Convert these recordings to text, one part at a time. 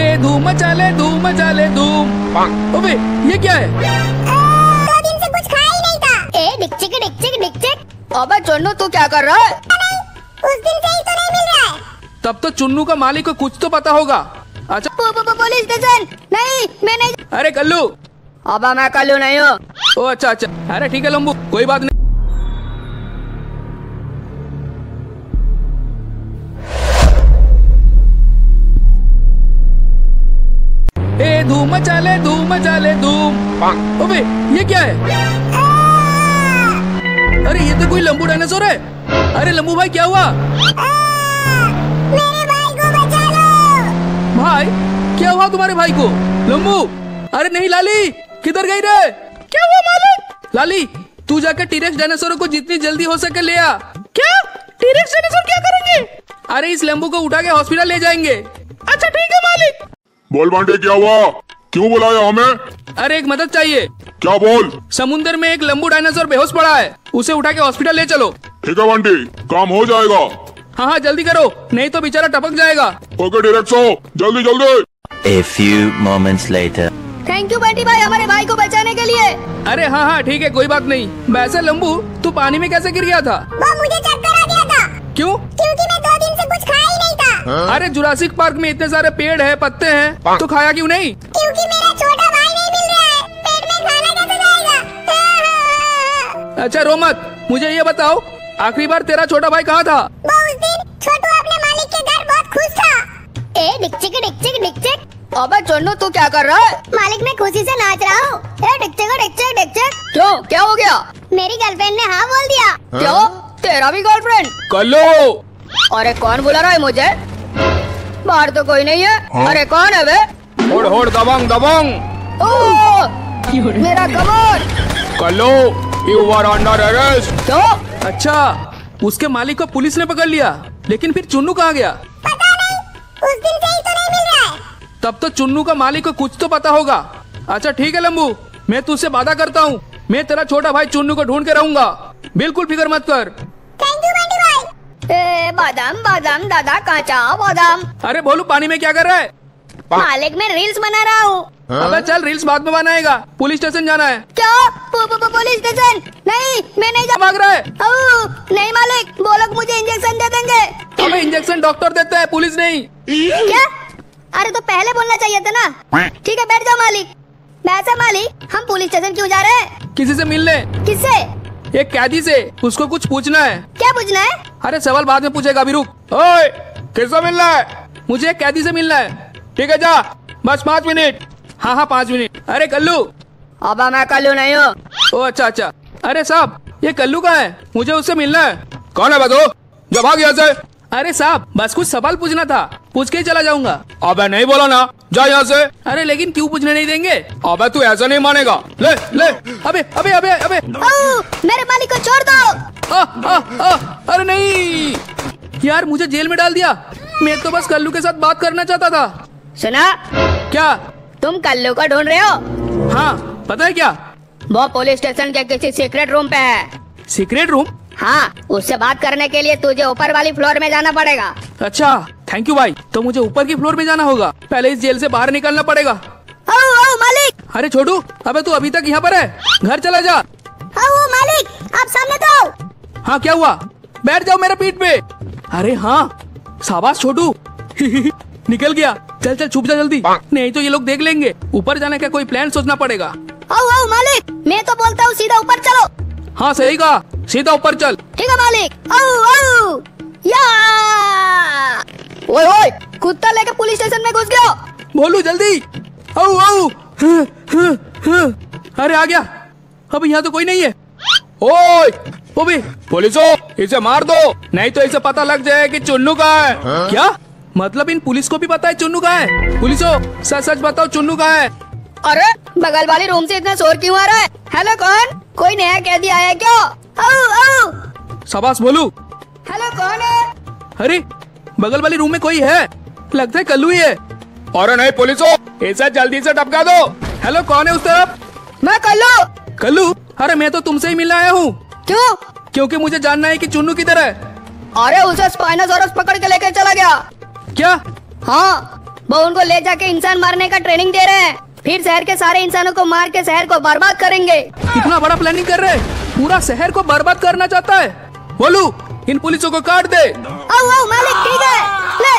ए धूम मचा ले धूम मचा ले धूम अबे ये क्या है? दो दिन से कुछ खाया ही नहीं था। ए डिक्चिक डिक्चिक डिक्चिक। अबे चुन्नू तू क्या कर रहा है? उस दिन से ही तो नहीं मिल रहा है। तब तो चुन्नू का मालिक को कुछ तो पता होगा। अच्छा। पु- पु- पु- पुलिस स्टेशन। नहीं मैं नहीं अरे कल्लू। अबे मैं कल्लू नहीं हूँ। ओ अच्छा अच्छा। अरे ठीक है लम्बू कोई बात नहीं मचा ले धूम मचा ले धूम अबे ये क्या है? अरे ये तो कोई लंबू डायनासोर है। अरे लंबू भाई क्या हुआ? मेरे भाई को बचा लो भाई क्या हुआ तुम्हारे भाई को? लंबू अरे नहीं लाली किधर गई रे? क्या हुआ मालिक लाली तू जाकर टीरेक्स डायनासोर को जितनी जल्दी हो सके ले आ। क्या? टीरेक्स डायनासोर क्या करेंगे? अरे इस लंबू को उठा के हॉस्पिटल ले जाएँगे। अच्छा ठीक है मालिक। बोल बांटे क्या हुआ? क्यों बुलाया हमें? अरे एक मदद चाहिए। क्या बोल? समुंदर में एक लंबू डायनासोर बेहोश पड़ा है। उसे उठा के हॉस्पिटल ले चलो। ठीक है बंटी काम हो जाएगा। हाँ हाँ जल्दी करो नहीं तो बेचारा टपक जाएगा। ओके डायरेक्ट जल्दी जल्दी। A few moments later. Thank you Bunty भाई हमारे भाई को बचाने के लिए। अरे हाँ हाँ ठीक है कोई बात नहीं। वैसे लंबू तू पानी में कैसे गिर गया था? वो मुझे चक्कर आ गया था। क्यों? क्योंकि मैं दो दिन से कुछ खाया ही नहीं था। अरे जुरासिक पार्क में इतने सारे पेड़ है पत्ते हैं। तो खाया क्यों नहीं? क्योंकि मेरा छोटा भाई नहीं मिल रहा है। पेट में खाना कैसे जाएगा अच्छा रो मत मुझे ये बताओ आखिरी बार तेरा छोटा भाई कहाँ था? वो उस दिन छोटू अपने मालिक के घर बहुत खुश था। ए डिक्चिक डिक्चिक डिक्चिक। अबे चुन्नू तू क्या कर रहा है? मालिक मैं खुशी से नाच रहा हूँ। ए डिक्चिक डिक्चिक डिक्चिक। क्यों? क्या हो गया? मेरी गर्लफ्रेंड ने हाँ बोल दिया। क्यों? तेरा भी गर्लफ्रेंड कल्लो! अरे कौन बुला रहा है मुझे? बाहर तो कोई नहीं है। अरे कौन है वे? होड़ होड़ दबंग दबंग। ओ मेरा कमर। कल्लो यू आर अंडर अरेस्ट क्यों अच्छा उसके मालिक को पुलिस ने पकड़ लिया लेकिन फिर चुन्नू कहाँ गया? पता नहीं उस दिन से ही तो नहीं मिल रहा है। तब तो चुन्नू का मालिक को कुछ तो पता होगा। अच्छा ठीक है लंबू मैं तुझसे वादा करता हूँ। मैं तेरा छोटा भाई चुन्नू को ढूंढ के रहूँगा। बिल्कुल फ़िक्र मत कर। थैंक यू बंटी भाई ए बादाम बादाम दादा काचा बादाम। अरे भोलू पानी में क्या कर रहा है? मालिक मैं रील्स बना रहा हूँ। अबे चल रील्स बाद में बनाएगा। पुलिस स्टेशन जाना है। क्या? पु- पु- पु- पुलिस स्टेशन? नहीं मैं नहीं जा भाग रहा है? नहीं मालिक वो लोग मुझे इंजेक्शन दे देंगे। हमें इंजेक्शन डॉक्टर देते हैं पुलिस नहीं। क्या? अरे तो पहले बोलना चाहिए था ना। ठीक है बैठ जाओ मालिक। वैसे मालिक हम पुलिस स्टेशन क्यों जा रहे हैं? किसी से मिलने। किससे? एक कैदी से उसको कुछ पूछना है। क्या पूछना है? अरे सवाल बाद में पूछेगा अभी रुक। ओए किससे मिलना है? मुझे एक कैदी से मिलना है। ठीक है जा। बस पाँच मिनट। हाँ हाँ पाँच मिनट। अरे कल्लू। अब मैं कल्लू नहीं हूँ। ओ अच्छा अच्छा। अरे साहब ये कल्लू का है। मुझे उससे मिलना है। कौन है बतो जब भाग यहाँ से। अरे साहब बस कुछ सवाल पूछना था। पूछ के ही चला जाऊँगा। अबे नहीं बोला ना। जा यहाँ से। अरे लेकिन क्यों पूछने नहीं देंगे? अबे तू ऐसा नहीं मानेगा। ले ले। अबे अबे अबे अबे। ओ, मेरे मालिक को छोड़ दो। आ, आ, आ, अरे नहीं। यार मुझे जेल में डाल दिया। मैं तो बस कल्लू के साथ बात करना चाहता था। सुना। क्या? तुम कल्लू को ढूंढ रहे हो? हाँ पता है क्या? वो पुलिस स्टेशन के किसी सीक्रेट रूम पे है। सीक्रेट रूम हाँ उससे बात करने के लिए तुझे ऊपर वाली फ्लोर में जाना पड़ेगा। अच्छा थैंक यू भाई। तो मुझे ऊपर की फ्लोर में जाना होगा। पहले इस जेल से बाहर निकलना पड़ेगा। ओ, ओ मालिक! अरे छोटू अबे तू अभी तक यहाँ पर है। घर चला जा। ओ, ओ मालिक! आप सामने तो आओ। हाँ क्या हुआ? बैठ जाओ मेरे पीठ पे। अरे हाँ शाबाश छोटू। निकल गया। चल चल छुप जा जल्दी। नहीं तो ये लोग देख लेंगे। ऊपर जाने का कोई प्लान सोचना पड़ेगा। ओ, ओ मालिक। मैं तो बोलता हूँ सीधा ऊपर चलो। हाँ सही कहा। सीधा ऊपर चल। ठीक है मालिक। ओ, ओ, या। ओए ओए। कुत्ता लेके पुलिस स्टेशन में घुस गया। बोलू जल्दी। औ औ हाँ, हाँ, हाँ। अरे आ गया। अब यहाँ तो कोई नहीं है। ओए। पुलिसो इसे मार दो। नहीं तो इसे पता लग जाए कि चुन्नू का है। क्या? मतलब इन पुलिस को भी पता है चुन्नू का है? पुलिसो सच सच बताओ चुन्नू का है। अरे बगल वाली रूम से इतना शोर क्यों आ रहा है? हेलो कौन? कोई नया कैदी आया है क्या? ओ, ओ, शाबाश बोलू। हेलो कौन है? अरे बगल वाली रूम में कोई है? लगता है कल्लू ही है। अरे नहीं पुलिसो इसे जल्दी से टपका दो। हेलो कौन है उस तरफ़? मैं कल्लू। कल्लू? अरे मैं तो तुमसे ही मिलने आया हूँ। क्यों? क्योंकि मुझे जानना है कि चुन्नू किधर है। अरे उसे स्पाइनोसोरस पकड़ के लेके चला क्या? हाँ वो उनको ले जाके इंसान मारने का ट्रेनिंग दे रहे हैं। फिर शहर के सारे इंसानों को मार के शहर को बर्बाद करेंगे। इतना बड़ा प्लानिंग कर रहे पूरा शहर को बर्बाद करना चाहता है? बोलू इन पुलिसों को काट दे। आओ आओ मालिक ठीक है। ले।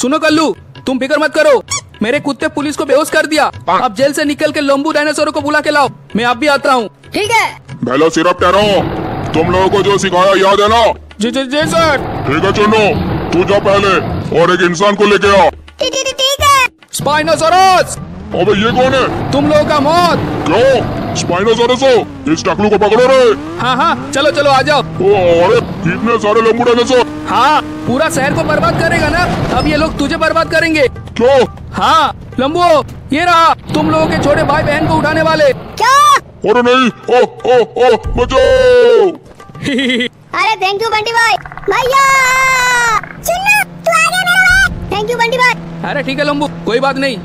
सुनो कल्लू तुम फ़िक्र मत करो। मेरे कुत्ते पुलिस को बेहोश कर दिया। अब जेल से निकल के लंबू डायनासोर को बुला के लाओ। मैं अब भी आता हूँ। ठीक है। तुम लोगों को जो सिखाया याद है ना? जी जी जी सर। ठीक है चुनो। तू जा पहले और एक इंसान को लेके आ। ठीक है। स्पाइनोसोरस अबे ये कौन है? तुम लोगों का मौत। क्यों? स्पाइनोसोरस हो। इस टकलू को पकड़ो रे। हाँ हाँ चलो चलो आ जाओ। अरे कितने सारे लंबू डायनासोर हाँ पूरा शहर को बर्बाद करेगा ना? अब ये लोग तुझे बर्बाद करेंगे। क्यों? हाँ लंबू ये रहा। तुम लोगों के छोटे भाई बहन को उठाने वाले। क्या? अरे नहीं ओ ओ ओ बचाओ। अरे थैंक यू बंटी भाई। भैया! सुनना, तू आ गया मेरा भाई। थैंक यू बंटी भाई। अरे, ठीक है, लंबू। कोई बात नहीं।